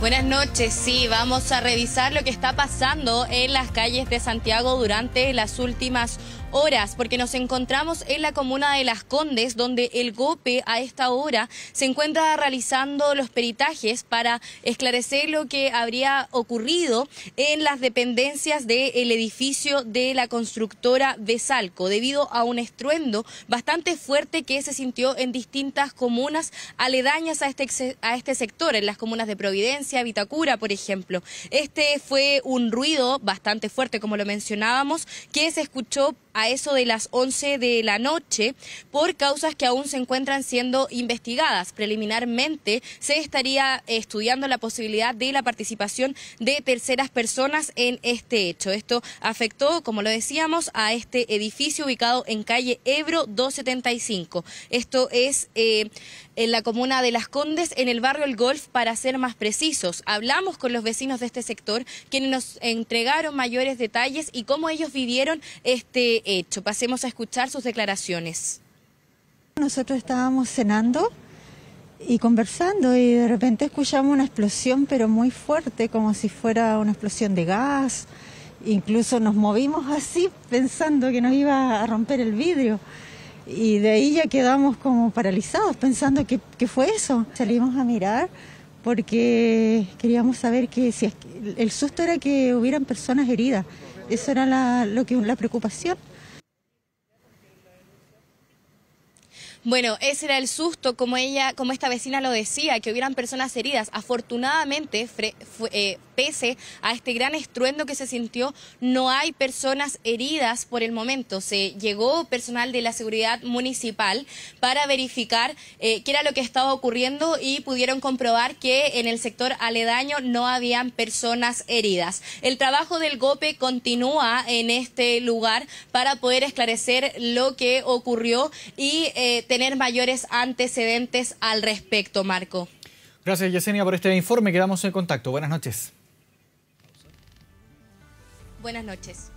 Buenas noches, sí, vamos a revisar lo que está pasando en las calles de Santiago durante las últimas horas, porque nos encontramos en la comuna de Las Condes, donde el GOPE a esta hora se encuentra realizando los peritajes para esclarecer lo que habría ocurrido en las dependencias del edificio de la constructora Besalco, debido a un estruendo bastante fuerte que se sintió en distintas comunas aledañas a este, a este sector, en las comunas de Providencia, Vitacura, por ejemplo. Este fue un ruido bastante fuerte, como lo mencionábamos, que se escuchó a eso de las 11 de la noche por causas que aún se encuentran siendo investigadas. Preliminarmente se estaría estudiando la posibilidad de la participación de terceras personas en este hecho. Esto afectó, como lo decíamos, a este edificio ubicado en calle Ebro 275. Esto es eh, en la comuna de Las Condes, en el barrio El Golf, para ser más precisos. Hablamos con los vecinos de este sector, quienes nos entregaron mayores detalles y cómo ellos vivieron este hecho. Pasemos a escuchar sus declaraciones. Nosotros estábamos cenando y conversando y de repente escuchamos una explosión pero muy fuerte, como si fuera una explosión de gas. Incluso nos movimos así pensando que nos iba a romper el vidrio y de ahí ya quedamos como paralizados pensando que, fue eso. Salimos a mirar porque queríamos saber que si el susto era que hubieran personas heridas. Eso era la, lo que, la preocupación. Bueno, ese era el susto, como ella, como esta vecina lo decía, que hubieran personas heridas. Afortunadamente, eh, pese a este gran estruendo que se sintió, no hay personas heridas por el momento. Se llegó personal de la seguridad municipal para verificar eh, qué era lo que estaba ocurriendo y pudieron comprobar que en el sector aledaño no habían personas heridas. El trabajo del GOPE continúa en este lugar para poder esclarecer lo que ocurrió y eh, tener mayores antecedentes al respecto, Marco. Gracias, Yesenia, por este informe. Quedamos en contacto. Buenas noches. Buenas noches.